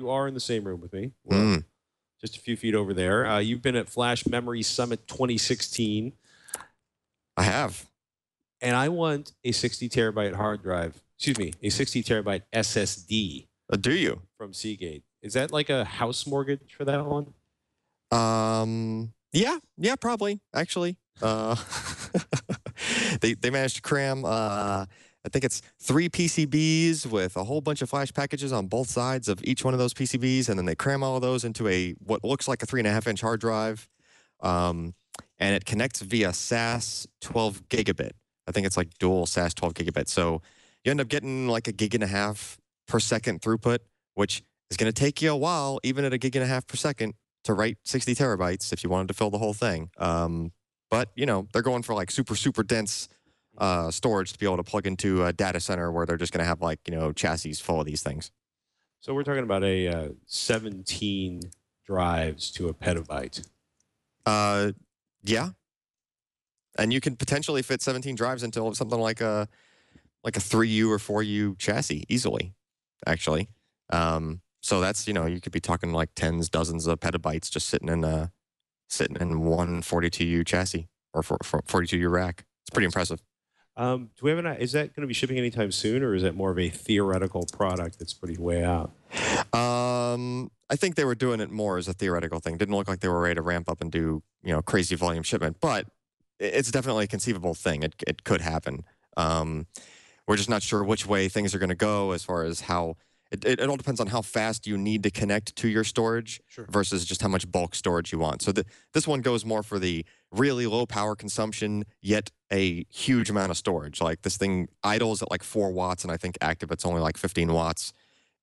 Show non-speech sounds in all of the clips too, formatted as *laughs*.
You are in the same room with me. Well, Just a few feet over there. Uh, you've been at Flash Memory Summit 2016, I have. and I want a 60 terabyte hard drive. Excuse me, a 60 terabyte SSD Uh, do you? from Seagate. Is that like a house mortgage for that one? Um. Yeah. Yeah. Probably. Actually. Uh. *laughs* they they managed to cram. Uh. I think it's three PCBs with a whole bunch of flash packages on both sides of each one of those PCBs, and then they cram all of those into a what looks like a three and a half inch hard drive. Um, and it connects via SAS 12 gigabit. I think it's like dual SAS 12 gigabit. So you end up getting like a gig and a half per second throughput, which is going to take you a while, even at a gig and a half per second, to write 60 terabytes if you wanted to fill the whole thing. Um, but you know they're going for like super super dense uh, storage to be able to plug into a data center where they're just going to have like you know chassis full of these things. So we're talking about a uh, 17 drives to a petabyte. Uh, yeah, and you can potentially fit 17 drives into something like a like a 3U or 4U chassis easily, actually. Um, so that's you know you could be talking like tens, dozens of petabytes just sitting in a sitting in one 42U chassis or for, for 42U rack. It's pretty impressive. Um, do we have an? Is that going to be shipping anytime soon, or is that more of a theoretical product that's pretty way out? Um, I think they were doing it more as a theoretical thing. Didn't look like they were ready to ramp up and do you know crazy volume shipment, but it's definitely a conceivable thing. It it could happen. Um, we're just not sure which way things are going to go as far as how. It, it, it all depends on how fast you need to connect to your storage Sure. versus just how much bulk storage you want. So the, this one goes more for the really low power consumption, yet a huge amount of storage. Like this thing idles at like four watts, and I think active it's only like 15 watts.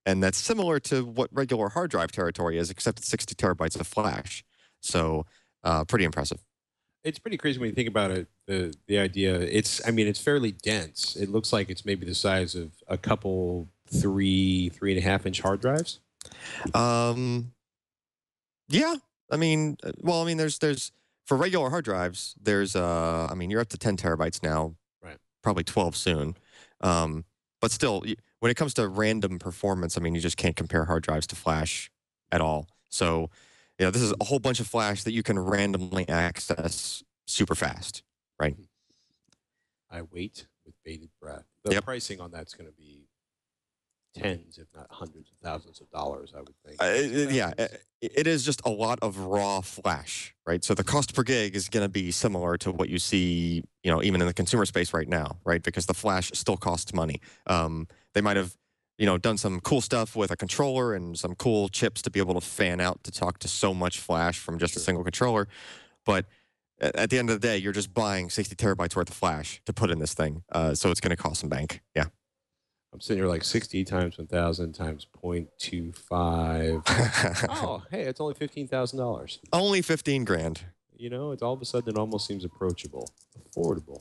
And that's similar to what regular hard drive territory is, except it's 60 terabytes of flash. So uh, pretty impressive. It's pretty crazy when you think about it. The the idea. It's. I mean, it's fairly dense. It looks like it's maybe the size of a couple three three and a half inch hard drives. Um, yeah, I mean, uh, well, I mean, there's there's for regular hard drives, there's uh, I mean, you're up to 10 terabytes now, Right. Probably 12 soon. Um, but still, when it comes to random performance, I mean, you just can't compare hard drives to flash at all. So, you know, this is a whole bunch of flash that you can randomly access super fast. Right? I wait with bated breath. The Yep. pricing on that's going to be tens, if not hundreds of thousands of dollars. I would think. Uh, yeah, it is just a lot of raw flash, right? So the cost per gig is going to be similar to what you see, you know, even in the consumer space right now, right? Because the flash still costs money. Um, they might have, you know, done some cool stuff with a controller and some cool chips to be able to fan out to talk to so much flash from just a single controller, but at the end of the day, you're just buying 60 terabytes worth of flash to put in this thing, uh, so it's going to cost some bank. Yeah. I'm sitting here like 60 times 1,000 times 0.25. *laughs* oh, hey, it's only $15,000. Only 15 grand. You know, it's all of a sudden it almost seems approachable, affordable.